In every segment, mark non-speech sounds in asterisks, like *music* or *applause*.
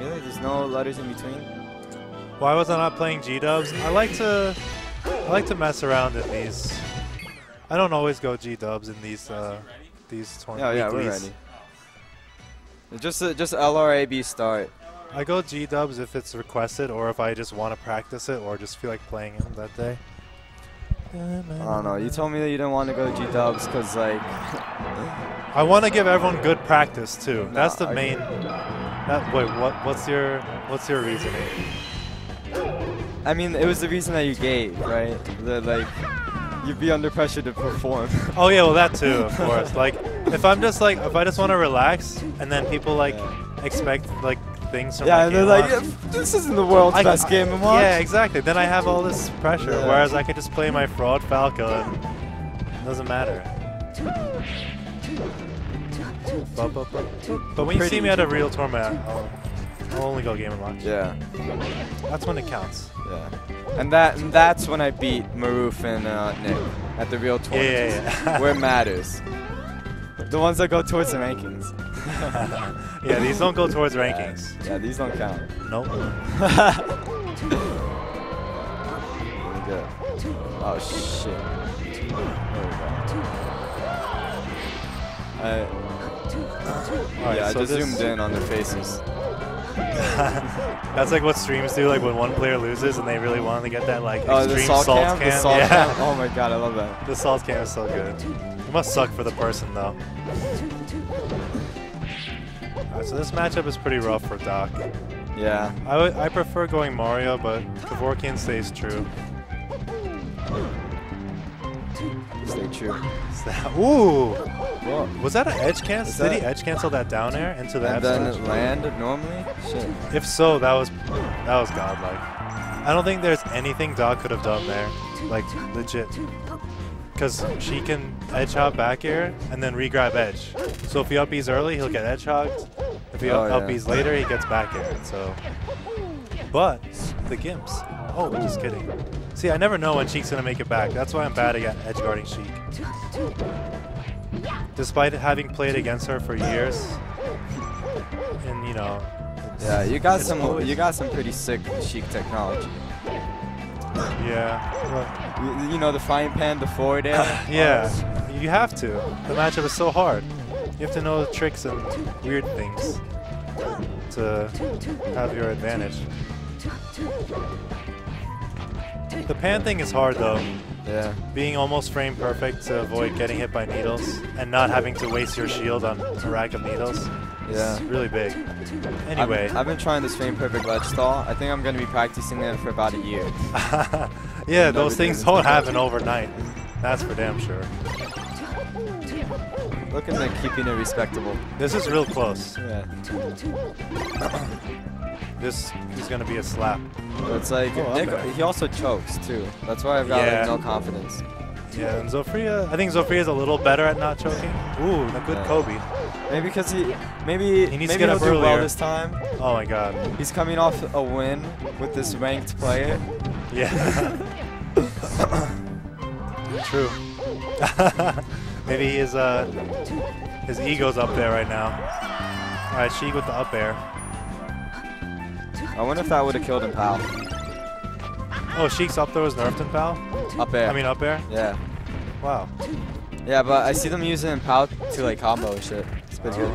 Really? There's no letters in between? Why was I not playing G dubs? I like to I like to mess around in these. I don't always go G dubs in these uh, these tournaments. yeah, yeah, we're ready. Just a, just LRAB start. I go G dubs if it's requested or if I just want to practice it or just feel like playing it that day. I don't know. You told me that you didn't want to go G Dubs because like *laughs* I want to give everyone good practice too. Nah, That's the I- main. That, wait, what? What's your What's your reasoning? I mean it was the reason that you gave, right? The like you'd be under pressure to perform. Oh yeah, well that too, of *laughs* course. Like if I'm just like if I just want to relax and then people like expect like things from yeah, my and they're game like, "Yeah, this isn't the world's I- best I- game of watch. Yeah, exactly. Then I have all this pressure, Yeah. whereas I could just play my fraud Falco and it doesn't matter. But, but, but, but when you see me at a real tournament, I'll, I'll only go game and watch. Yeah, That's when it counts. yeah. And that and that's when I beat Maroof and uh, Nick at the real Yeah, tournament. yeah, yeah. Where it matters. *laughs* The ones that go towards the rankings. *laughs* yeah, these don't go towards rankings. Yeah, these don't count. Nope. Good. *laughs* Oh shit. There we go. I, Alright, yeah, I so just zoomed in on their faces. *laughs* That's like what streams do, like when one player loses and they really want to get that like Oh, extreme the salt, cam? cam. The salt yeah. cam? Oh my god, I love that. The salt cam is so good. It must suck for the person though. Alright, so this matchup is pretty rough for Doc. Yeah. I would- I prefer going Mario, but Kevorkian stays true. Stay true. Ooh! Whoa. Was that an edge cancel? Did he edge cancel that down air into the And then landed normally? Shit. If so, that was that was godlike. I don't think there's anything Doc could have done there, like legit. Because she can edge hop back air and then re-grab edge. So if he up early, he'll get edge hogged. If he Oh, up, up yeah. B's later, he gets back air. So, but the gimps. Oh, just kidding. See, I never know when Sheik's gonna make it back. That's why I'm bad at edge guarding Sheik. Despite having played against her for years, and you know. Yeah, you got some always- you got some pretty sick Sheik technology. Yeah. You, you know the frying pan, the forward air? Yeah, you have to. The matchup is so hard. You have to know the tricks and weird things to have your advantage. The pan thing is hard though. Yeah. Being almost frame perfect to avoid getting hit by needles and not having to waste your shield on a rack of needles Yeah. is really big. I've- Anyway, I've, been trying this frame perfect ledge stall. I think I'm going to be practicing that for about a year. *laughs* yeah, those things don't happen overnight. That's for damn sure. Looking at keeping it respectable. This is real close. Yeah. *clears throat* This is gonna be a slap. It's like, Oh, Nick, he also chokes too. That's why I've got Yeah. like, no confidence. Yeah, and Zofrea, I think Zofrea is a little better at not choking. Ooh, a good Yeah. Kobe. Maybe because he, maybe, He needs to get he'll up do well earlier. this time. Oh my god. He's coming off a win with this ranked player. Yeah. *laughs* True. *laughs* Maybe his uh his ego's up there right now. Alright, Sheik with the up air. I wonder if that would have killed him, pal. Oh, Sheik's up throw is nerfed in PAL? Up air. I mean up air? yeah. Wow. Yeah, but I see them using in PAL to like combo and shit. It's been good.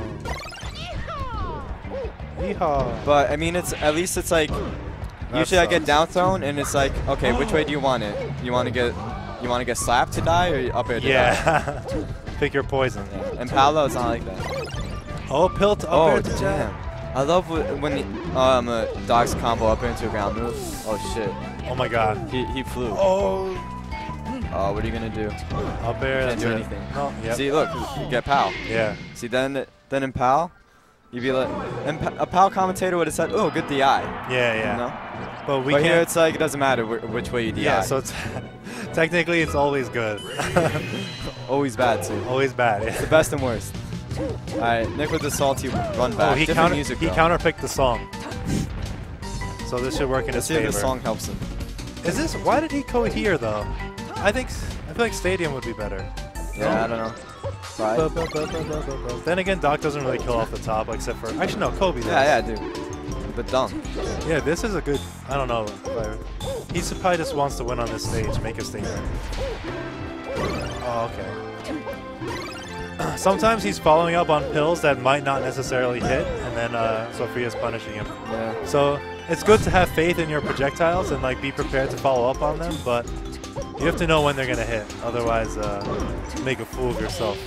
Oh. Yeehaw. But I mean, it's at least it's like That usually I get sucks. down thrown and it's like, okay, which way do you want it? You want to get you want to get slapped to die or up air to die? Yeah. *laughs* Pick your poison. Yeah. And Paolo, it's not like that. Oh, pilt up Oh air to damn! I love when the, um uh, dogs combo up into a ground move. Oh shit! Oh my god. He he flew. Oh. Oh, what are you gonna do? Up air. Can't do it. anything. No, yep. See, look, you get PAL. Yeah. See, then then in PAL, you'd be like, and a PAL commentator would have said, "Oh, good DI." Yeah, yeah. You know? But we but here it's like it doesn't matter wh- which way you DI. yeah, so it's *laughs* technically it's always good. *laughs* always bad too. always bad. it's The best and worst. All right, Nick with the salty run oh, back. Oh, he counter music he counterpicked the song. So this should work in Let's his see if favor. the song helps him. Is this why did he go here though? I think I feel like Stadium would be better. Yeah, I don't know. Five. Then again, Doc doesn't really kill off the top except for actually no Kobe. Does. Yeah, yeah, dude. the dunk. Yeah, this is a good. I don't know. He probably just wants to win on this stage, make a statement. Oh, okay. Sometimes he's following up on pills that might not necessarily hit, and then uh, Zofrea's punishing him. Yeah. So it's good to have faith in your projectiles and like be prepared to follow up on them, but you have to know when they're gonna hit. Otherwise, uh, make a fool of yourself.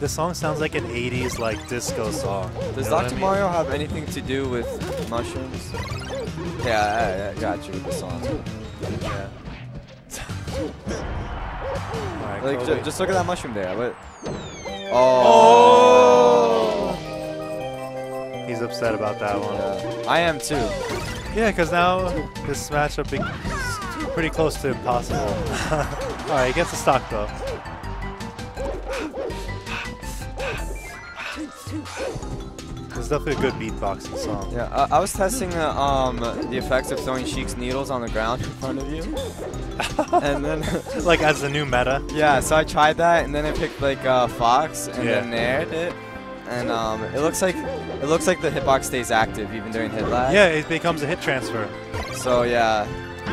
This song sounds like an 80s like disco song. you Does know what I Dr. mean? Mario have anything to do with mushrooms? Yeah, I, I got you with the song. *laughs* Yeah. *laughs* Alright, Like, Kobe. ju- just look at that mushroom there. What? Oh. He's upset about that one. Yeah. I am too. Yeah, because now this matchup be- is pretty close to impossible. *laughs* Alright, he gets a stock though. It's definitely a good beatboxing song. Yeah, I, I was testing uh, um the effects of throwing Sheik's needles on the ground in front of you, *laughs* and then *laughs* like as the new meta. yeah, so I tried that, and then I picked like uh, Fox, and Yeah. then nared it, and um it looks like it looks like the hitbox stays active even during hit lag. Yeah, it becomes a hit transfer. So yeah,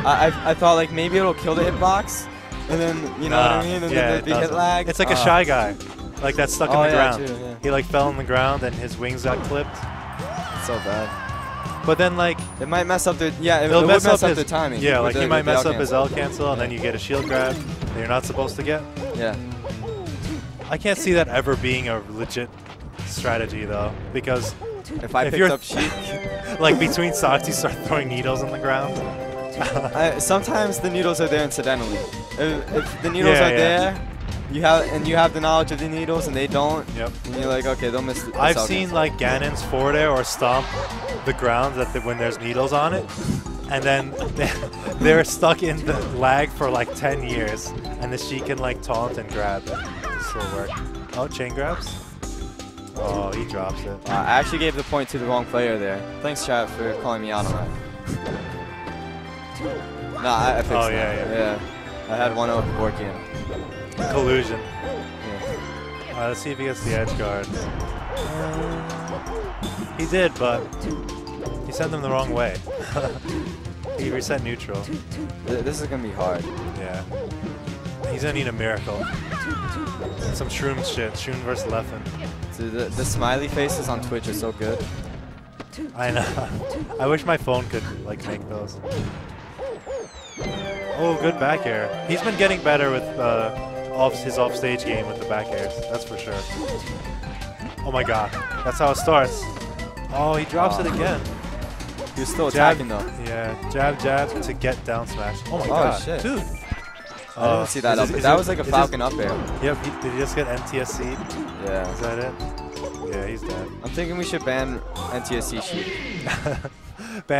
I I, I thought like maybe it'll kill the hitbox, and then you know what I mean, and yeah, then the, the hit lag. It's like a uh, shy guy, like that's stuck Oh, in the yeah, ground. true, yeah. He like fell on the ground and his wings got clipped. So bad. But then like It might mess up the yeah. It, it'll it mess, mess up, his the timing. Yeah, like he might mess up his. L cancel, and then you get a shield grab that you're not supposed to get. Yeah. I can't see that ever being a legit strategy though, because If I If picked you're- up Sheik, *laughs* like between stocks you start throwing needles on the ground. I, sometimes the needles are there incidentally. If, if the needles Yeah, are yeah. there, you have and you have the knowledge of the needles and they don't, Yep. and you're like, okay, they'll miss. The I've seen like Ganon's forward air or stomp the ground that the, when there's needles on it, and then *laughs* they're stuck in the lag for like 10 years, and the she can like taunt and grab it. Still work. Oh, chain grabs. Oh, he drops it. Uh, I actually gave the point to the wrong player there. Thanks, chat, for calling me out on that. nah, I, I fixed Oh, that. yeah, yeah. Yeah. I had one over Borkian. Collusion. Yeah. Uh, let's see if he gets the edge guard. Uh, he did, but he sent them the wrong way. *laughs* he reset neutral. This is gonna be hard. Yeah. He's gonna need a miracle. Some shroom shit. Shroom versus Leffen. Dude, the, the smiley faces on Twitch are so good. I know. *laughs* I wish my phone could like make those. Oh, good back air. He's been getting better with uh, off his offstage game with the back airs. That's for sure. Oh my god. That's how it starts. Oh, he drops it ah. again. He was still Jab, attacking though. yeah, jab, jab to get down smash. Oh my Oh, god, shit. dude. I didn't see that up. it- That it- was like a Falcon up air. Yep, he, did he just get NTSC? Yeah. Is that it? Yeah, he's dead. I'm thinking we should ban NTSC Sheik. *laughs* Ban